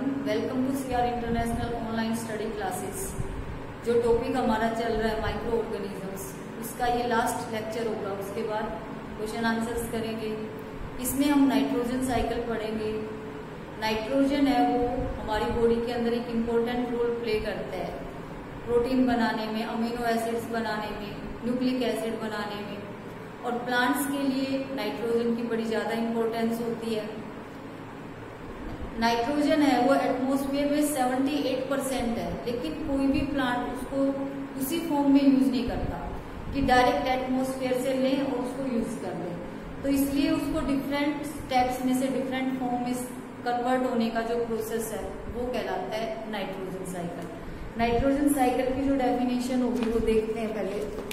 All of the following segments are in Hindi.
Everyone welcome to CR international online study classes जो टॉपिक हमारा चल रहा है माइक्रो ऑर्गेनिजम्स उसका ये लास्ट लेक्चर होगा, उसके बाद क्वेश्चन आंसर्स करेंगे। इसमें हम नाइट्रोजन साइकिल पढ़ेंगे। नाइट्रोजन है वो हमारी बॉडी के अंदर एक इम्पोर्टेंट रोल प्ले करता है। प्रोटीन बनाने में अमीनो एसिड्स बनाने में न्यूक्लिक एसिड बनाने में। और प्लांट्स के लिए नाइट्रोजन की बड़ी ज़्यादा इम्पोर्टेंस होती है। नाइट्रोजन है, वो एटमोसफियर में 78 परसेंट है, लेकिन कोई भी प्लांट उसको उसी फॉर्म में यूज़ नहीं करता कि डायरेक्ट एटमोसफियर से लें और उसको यूज़ कर लें। तो इसलिए उसको डिफरेंट स्टेप्स में से डिफरेंट फॉर्म में कन्वर्ट होने का जो प्रोसेस है, वो कहलाता है नाइट्रोजन साइकिल नाइट्रोजन साइकिल की जो डेफिनेशन होगी, वो देखते हैं पहले।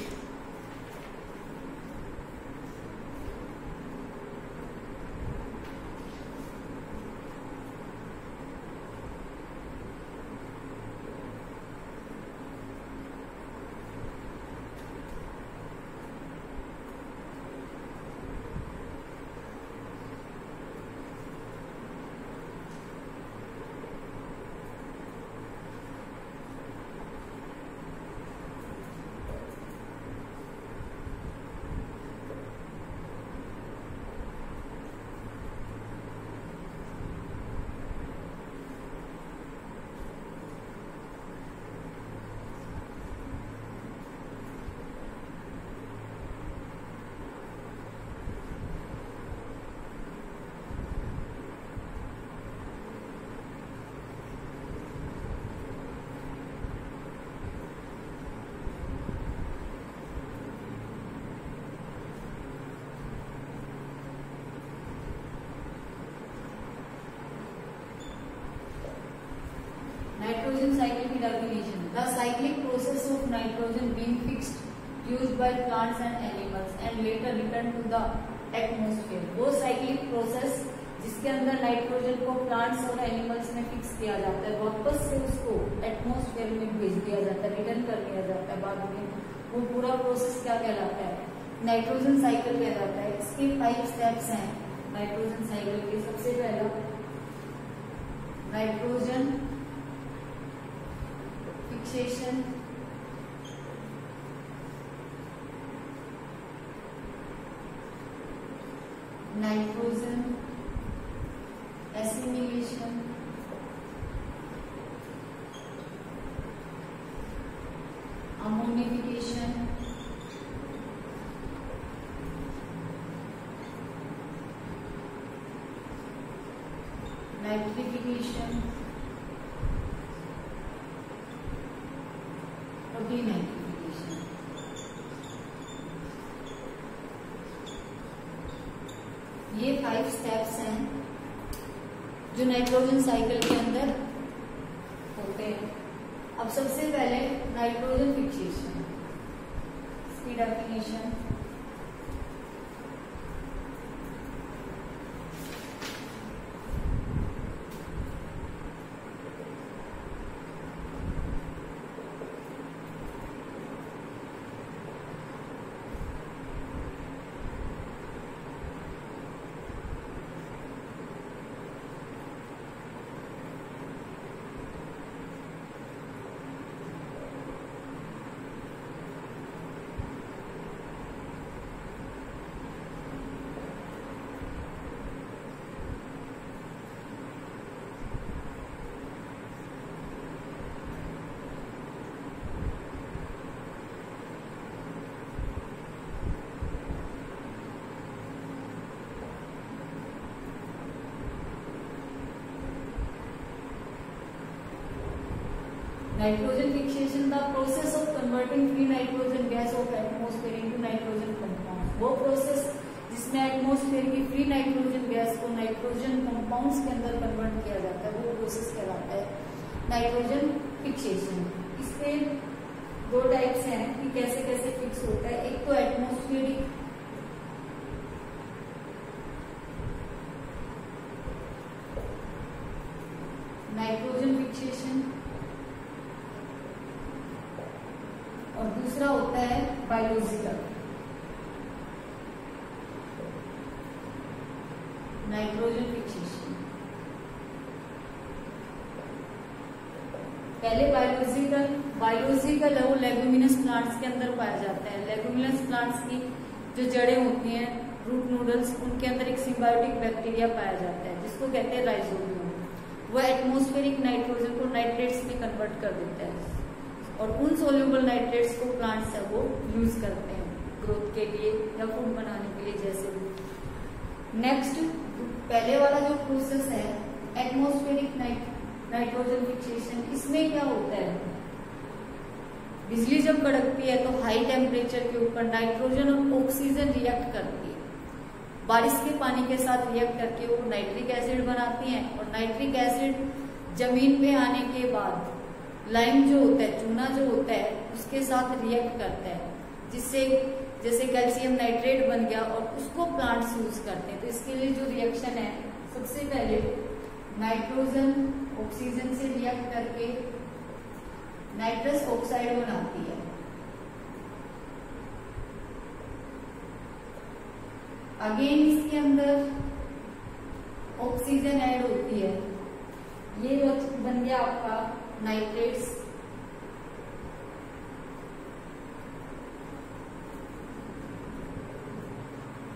Nitrogen cycle की definition the cyclic process of nitrogen being fixed, used by plants and animals, and later return to the atmosphere. वो cyclic process, जिसके अंदर नाइट्रोजन को प्लांट्स और एनिमल्स में फिक्स किया जाता है, वापस से उसको एटमोस्फेयर में भेज दिया जाता है रिटर्न कर दिया जाता है बाद में। वो पूरा प्रोसेस क्या कहलाता है? नाइट्रोजन साइकिल कहलाता है। इसके फाइव स्टेप्स हैं। नाइट्रोजन साइकिल के सबसे पहला। Nitrogen fixation nitrogen assimilation ammonification nitrification ये फाइव स्टेप्स हैं जो नाइट्रोजन साइकिल के अंदर होते हैं। अब सबसे पहले nitrogen fixation speed definition nitrogen fixation the process of converting free nitrogen gas of atmosphere into nitrogen compounds. वो process जिसमें एटमोस्फेयर की फ्री नाइट्रोजन गैस को नाइट्रोजन कंपाउंड्स के अंदर कन्वर्ट किया जाता है, वो प्रोसेस कहलाता है नाइट्रोजन फिक्सेशन इसके दो टाइप्स हैं कि कैसे कैसे फिक्स होता है। एक तो एटमोस्फेरिक नाइट्रोजन फिक्सेशन और दूसरा होता है बायोलॉजिकल नाइट्रोजन फिक्सेशन पहले बायोलॉजिकल बायोलॉजिकल है वो लेगुमिनस प्लांट्स के अंदर पाया जाता है। लेगुमिनस प्लांट्स की जो जड़ें होती हैं रूट नूडल्स उनके अंदर एक सिम्बायोटिक बैक्टीरिया पाया जाता है, जिसको कहते हैं राइजोबियम वो एटमोस्फेरिक नाइट्रोजन को नाइट्रेट्स में कन्वर्ट कर देता है। और उन सोल्यूबल नाइट्रेट्स को प्लांट्स है वो यूज़ करते हैं ग्रोथ के लिए या फ़ूड बनाने के लिए जैसे नेक्स्ट पहले वाला जो प्रोसेस है एटमोस्फेरिक नाइट्रोजन फिक्सेशन इसमें क्या होता है? बिजली जब कड़कती है तो हाई टेम्परेचर के ऊपर नाइट्रोजन और ऑक्सीजन रिएक्ट करती है। बारिश के पानी के साथ रिएक्ट करके वो नाइट्रिक एसिड बनाती है और नाइट्रिक एसिड ज़मीन पे आने के बाद लाइम जो होता है, चूना जो होता है, उसके साथ रिएक्ट करता है। जिससे, जैसे कैल्शियम नाइट्रेट बन गया और उसको प्लांट्स यूज़ करते हैं। तो इसके लिए जो रिएक्शन है, सबसे पहले नाइट्रोजन ऑक्सीजन से रिएक्ट करके नाइट्रस ऑक्साइड बनाती है। अगेन इसके अंदर ऑक्सीजन ऐड होती है। ये बन गया आपका नाइट्रेट्स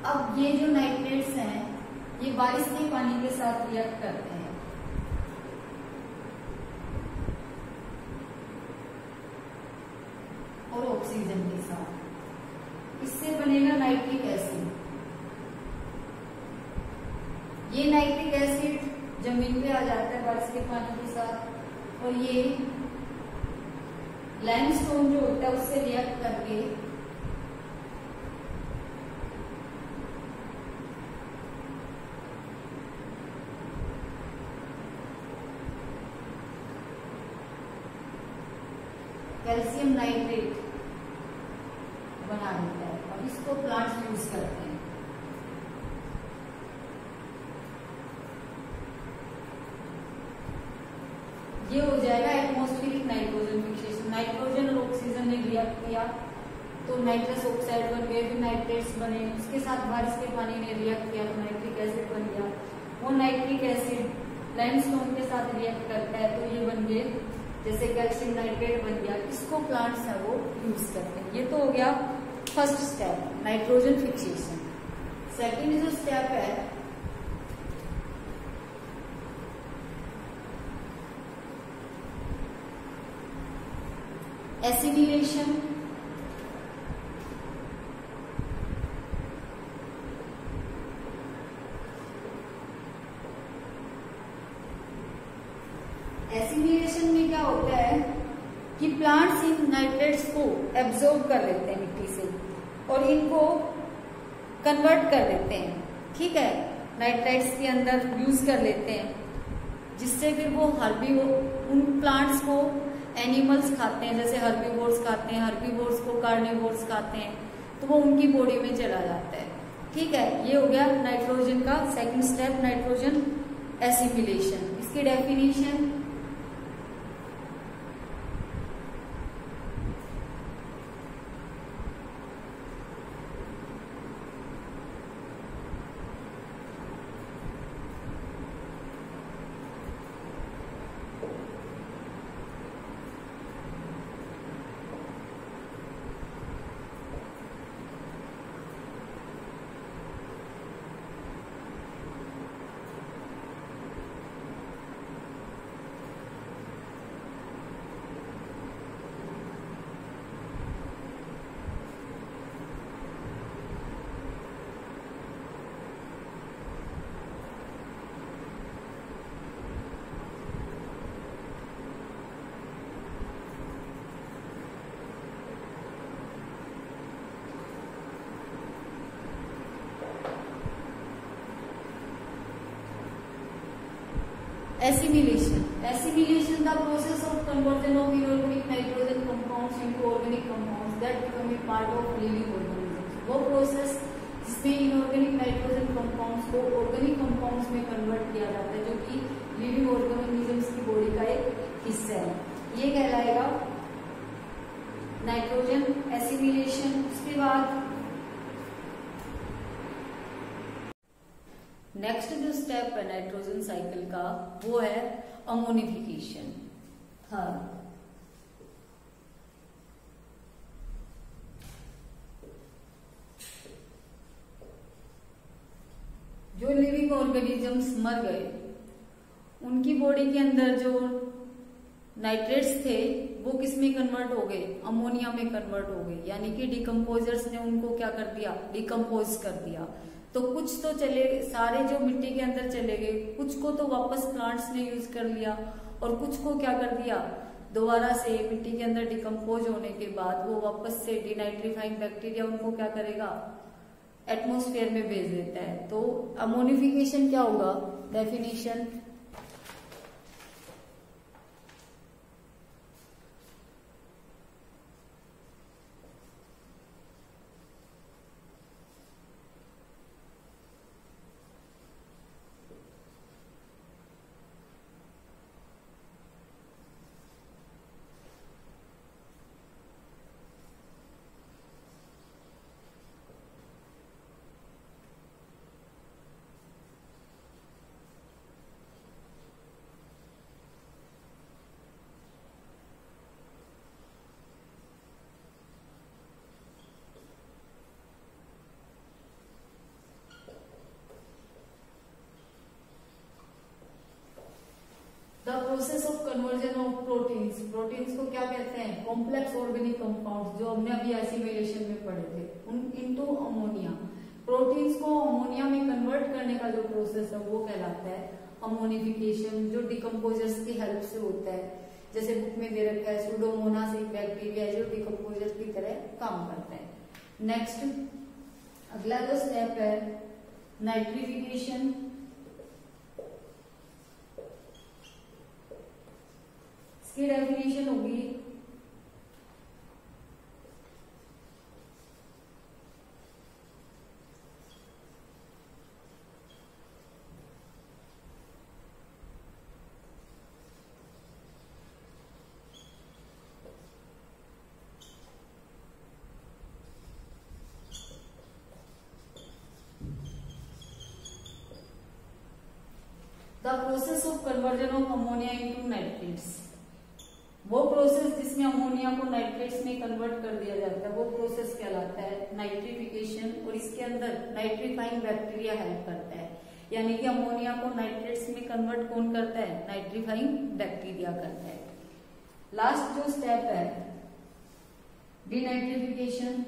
अब ये जो नाइट्रेट्स हैं, ये बारिश के पानी के साथ रिएक्ट करते हैं। और ऑक्सीजन के साथ। इससे बनेगा नाइट्रिक एसिड ये नाइट्रिक एसिड ज़मीन पे आ जाता है बारिश के पानी के साथ। और ये लाइमस्टोन जो होता है उससे रिएक्ट करके कैल्शियम नाइट्रेट बना देता है और इसको प्लांट्स यूज़ करते हैं ये हो जाएगा एटमोस्फिरिक नाइट्रोजन फिक्सेशन नाइट्रोजन और ऑक्सीजन ने रिएक्ट किया तो नाइट्रस ऑक्साइड बन गए, फिर नाइट्रेट्स बने। उसके साथ बारिश के पानी ने रिएक्ट किया तो नाइट्रिक एसिड बन गया। वो नाइट्रिक एसिड लाइमस्टोन के साथ रिएक्ट करता है तो ये बन गए। जैसे कैल्शियम नाइट्रेट बन गया। इसको प्लांट्स है वो यूज़ करते हैं। ये तो हो गया first step nitrogen fixation second जो स्टेप है एसिडिलेशन एसिडिलेशन में क्या होता है कि प्लांट्स इन नाइट्रेट्स को एब्जॉर्ब कर लेते हैं मिट्टी से और इनको कन्वर्ट कर लेते हैं। ठीक है? नाइट्राइट्स के अंदर यूज़ कर लेते हैं, जिससे फिर वो हर्बी उन प्लांट्स को एनिमल्स खाते हैं, जैसे हर्बीवोर्स खाते हैं हर्बीवोर्स को कार्निवोर्स खाते हैं तो वो उनकी बॉडी में चला जाता है। ठीक है, ये हो गया नाइट्रोजन का सेकंड स्टेप नाइट्रोजन एसिमिलेशन इसकी definition assimilation assimilation the process of conversion of inorganic nitrogen compounds into organic compounds that become a part of living organisms वो process जिसमें इनऑर्गेनिक नाइट्रोजन कंपाउंड्स को ऑर्गेनिक कंपाउंड्स में कन्वर्ट किया जाता है जो कि लिविंग ऑर्गेनिजम्स की बॉडी का एक हिस्सा है ये कहलाएगा नाइट्रोजन एसिमिलेशन उसके बाद नेक्स्ट जो स्टेप है नाइट्रोजन साइकिल का, वो है अमोनिफिकेशन हर जो लिविंग ऑर्गेनिजम्स मर गए, उनकी बॉडी के अंदर जो नाइट्रेट्स थे, वो किसमें कन्वर्ट हो गए? अमोनिया में कन्वर्ट हो गए. यानी कि डिकम्पोजर्स ने उनको क्या कर दिया? डिकम्पोज कर दिया. तो कुछ तो चले, सारे जो मिट्टी के अंदर चले गए। कुछ को तो वापस प्लांट्स ने यूज़ कर लिया और कुछ को क्या कर दिया? दोबारा से मिट्टी के अंदर डिकम्पोज होने के बाद वो वापस से डिनाइट्रीफाइंग बैक्टीरिया उनको क्या करेगा? एटमोस्फेयर में भेज देता है। तो अमोनिफिकेशन क्या होगा? Definition the process of conversion of proteins proteins को क्या कहते हैं? कॉम्प्लेक्स ऑर्गेनिक कंपाउंड जो हमने अभी एसिमिलेशन में पढ़े थे। उन, इनटू अमोनिया। प्रोटीन्स को अमोनिया में कन्वर्ट करने का जो प्रोसेस है, वो कहलाता है अमोनिफिकेशन जो डिकम्पोजर्स की हेल्प से होता है। जैसे बुक में दे रखा है सुडोमोनास एक बैक्टीरिया जो डिकम्पोजर की तरह काम करता है। नेक्स्ट अगला जो स्टेप है नाइट्रिफिकेशन इसकी डेफिनेशन होगी। Process of conversion of ammonia into nitrates वो प्रोसेस जिसमें अमोनिया को नाइट्रेट्स में कन्वर्ट कर दिया जाता है, वो प्रोसेस कहलाता है नाइट्रिफिकेशन और इसके अंदर नाइट्रीफाइंग बैक्टीरिया हेल्प करता है। यानी कि अमोनिया को नाइट्रेट्स में कन्वर्ट कौन करता है? नाइट्रीफाइंग बैक्टीरिया करता है। लास्ट जो स्टेप है डिनाइट्रिफिकेशन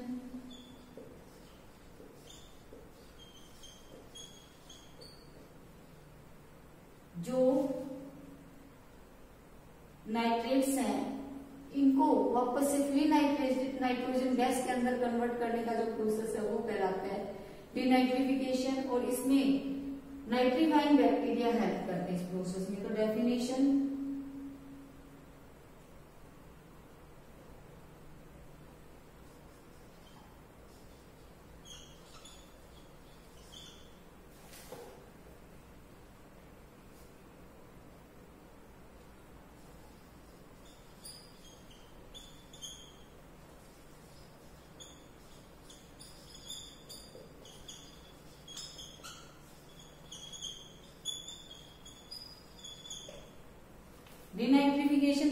जो नाइट्रेट्स हैं इनको वापस से फ्री नाइट्रोजन गैस के अंदर कन्वर्ट करने का जो प्रोसेस है, वो कहलाता है। डिनाइट्रिफिकेशन और इसमें नाइट्रीफाइंग बैक्टीरिया हेल्प करते हैं इस प्रोसेस में। तो definition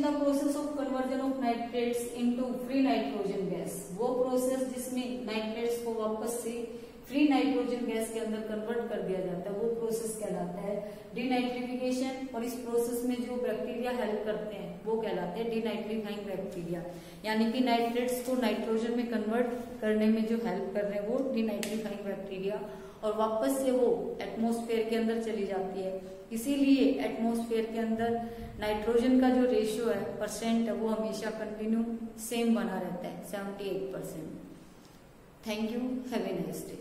the process of conversion of nitrates into free nitrogen gas वो प्रोसेस जिसमें नाइट्रेट्स को वापस से फ्री नाइट्रोजन गैस के अंदर कन्वर्ट कर दिया जाता है, वो प्रोसेस कहलाता है डिनाइट्रिफिकेशन और इस प्रोसेस में जो बैक्टीरिया हेल्प करते हैं, वो कहलाते हैं डिनाइट्रीफाइंग बैक्टीरिया यानी कि नाइट्रेट्स को नाइट्रोजन में कन्वर्ट करने में जो हेल्प कर रहे हैं वो डिनाइट्रीफाइंग बैक्टीरिया और वापस से वो एटमोस्फेयर के अंदर चली जाती है। इसीलिए एटमोस्फेयर के अंदर नाइट्रोजन का जो रेशियो है परसेंट है, वो हमेशा कंटिन्यू सेम बना रहता है seventy eight percent thank you have nice day